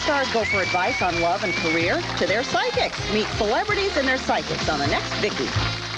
stars go for advice on love and career to their psychics. Meet celebrities and their psychics on the next Vicki.